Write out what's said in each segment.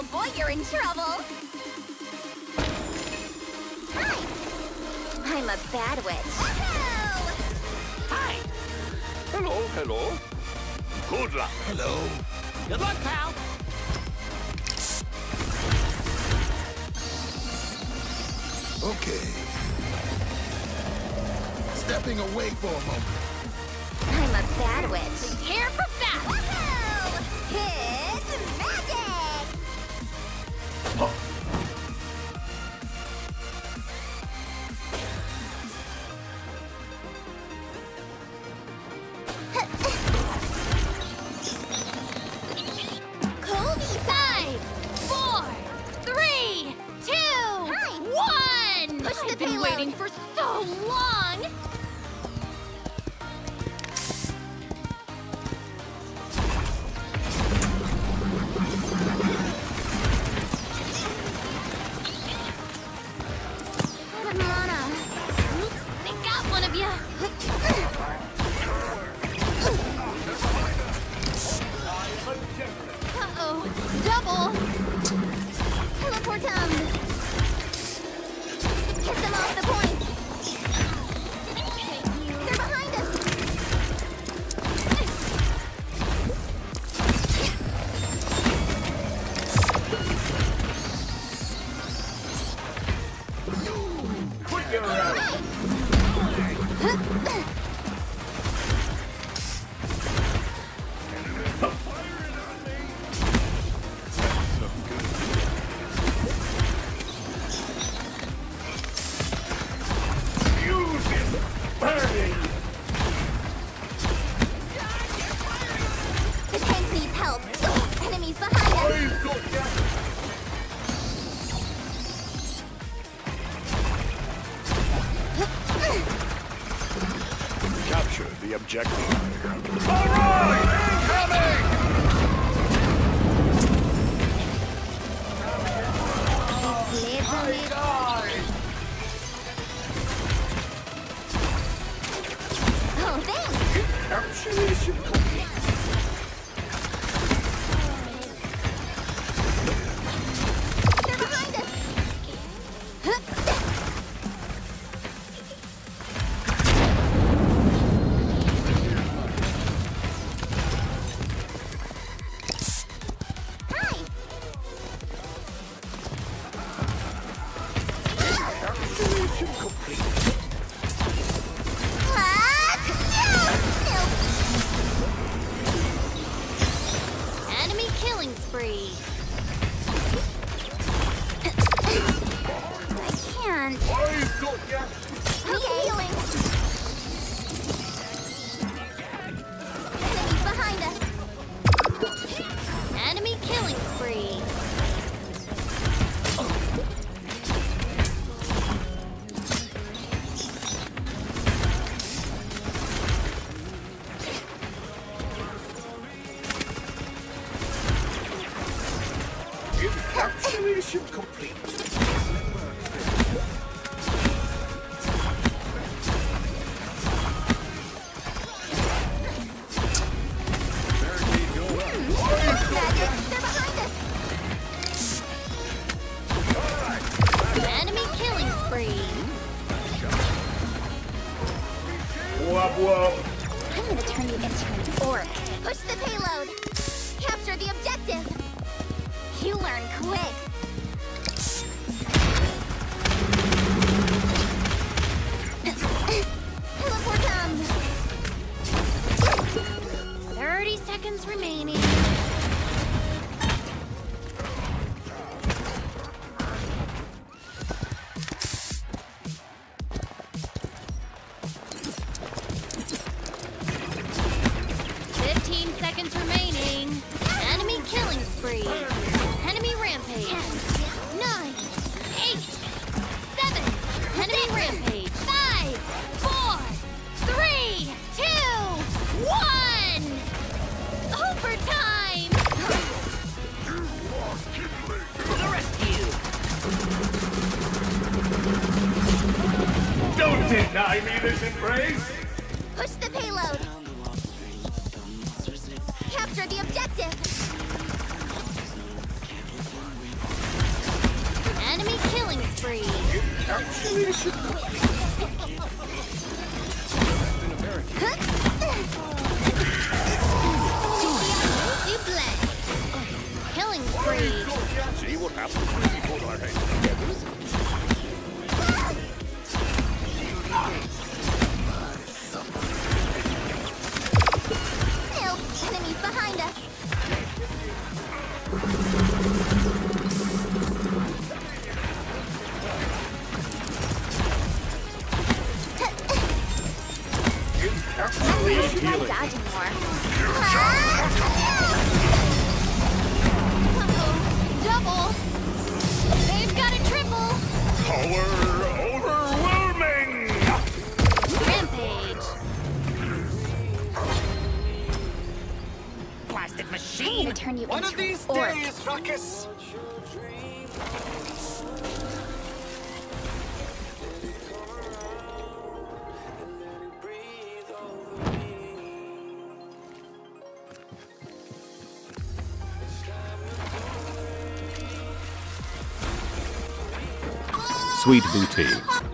Double kill, double kill, boy, you're in trouble. Hi. I'm a bad witch. Woohoo! Hi. Hello, hello. Good luck. Hello. Good luck, pal. Okay. Stepping away for a moment. I'm a bad witch. Here for fast. Woohoo! It's I've been waiting for so long. Can't. I've got. Need healing. Seconds remaining. I mean this in. Push the payload. Capture the objective. Enemy killing spree. Mysterious orc. ruckus! Sweet booty.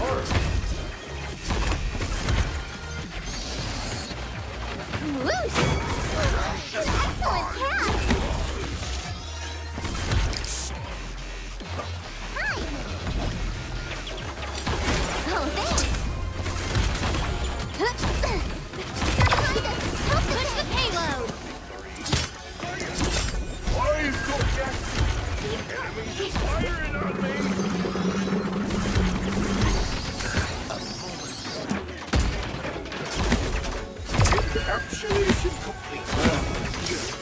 hard. Loose! Actually, Encapsulation complete.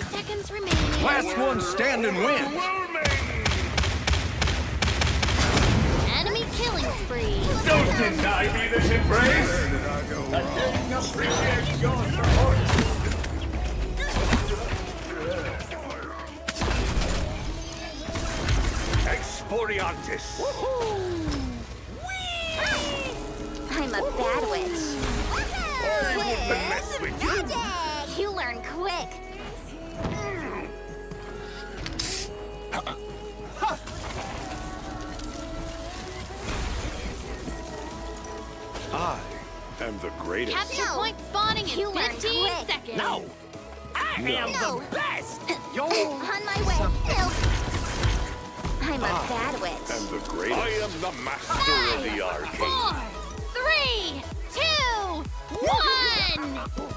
30 seconds remaining. Last one standing wins. Enemy killing spree. Don't deny me this embrace. I didn't appreciate your support. Exporiantis. I'm a bad witch. Woo-hoo! You learn quick. Greatest. Capture point spawning in You learn 15 quick. seconds. No! I am No. the best! Yo! On my way. No. I'm a ah. bad witch. And the greatest. I am the master Five, of the arcade. four, three, two, one.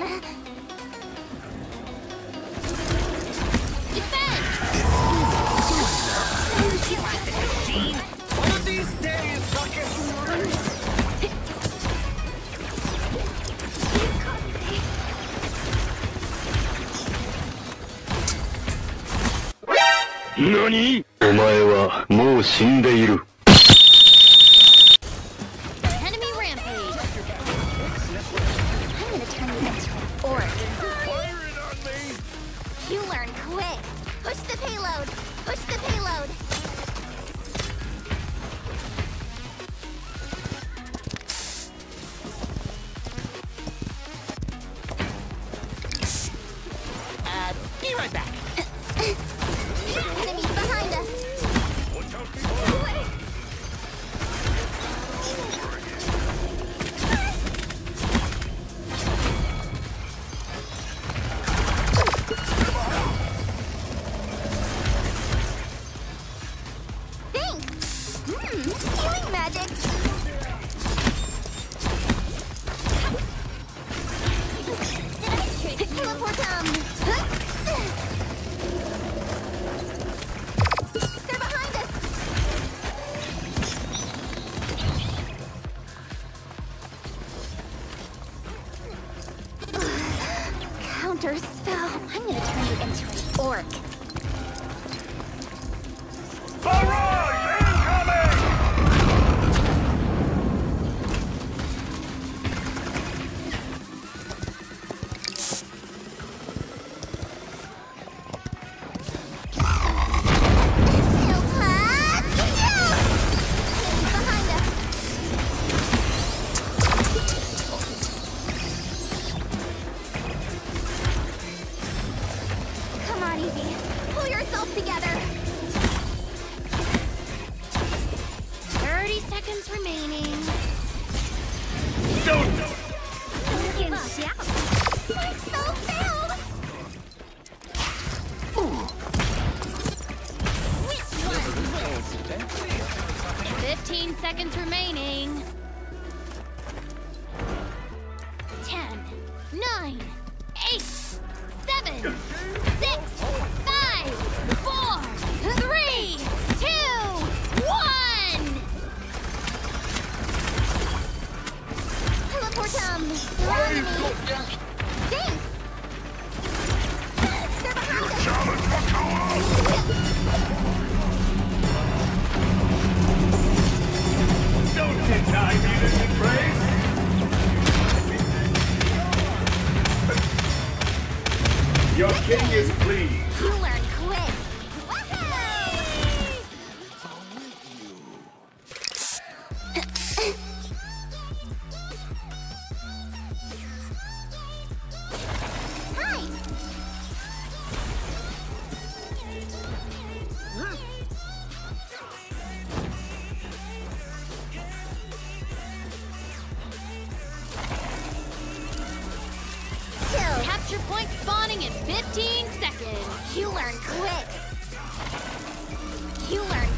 何？お前はもう死んでいる。You learn quick. Push the payload. Push the payload. Hmm, healing magic. Teleport them. Capture point spawning in 15 seconds. You learn quick. You learn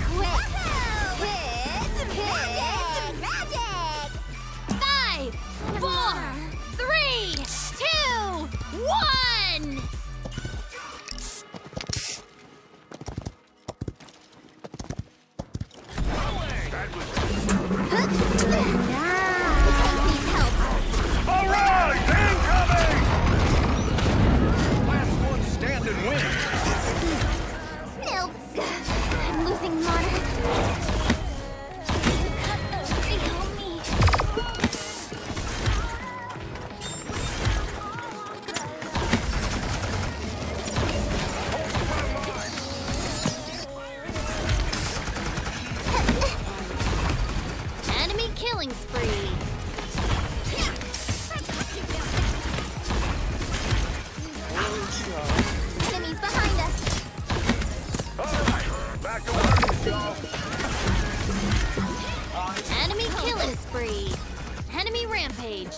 spree. Enemy rampage.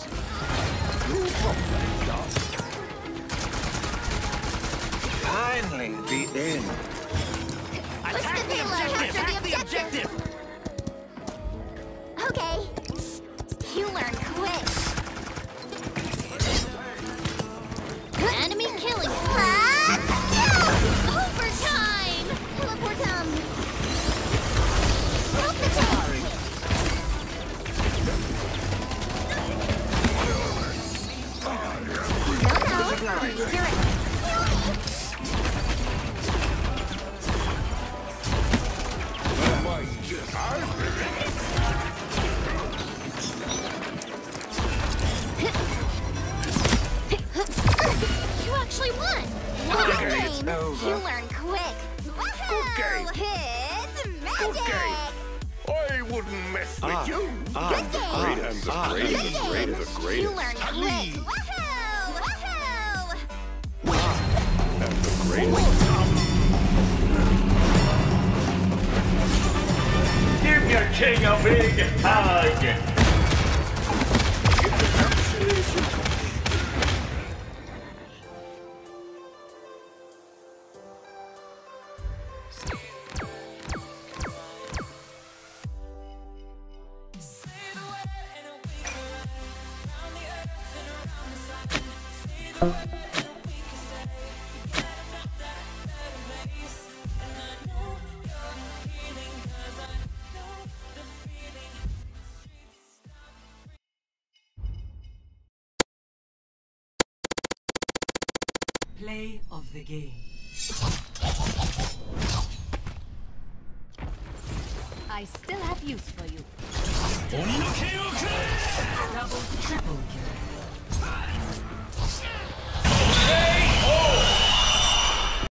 Finally, the end. Attack the payload, objective! Attack the objective! No, no. Use your You actually won. What Okay, game? it's over. You learn quick. Okay. Woohoo! It's magic. Okay. I wouldn't mess with Ah, you. ah, Good game. ah, and the ah, greatest. Good game. Great as the greatest. You learn quick. Woohoo! And the greatest. Give your king a big hug. Play game. I still have use for you.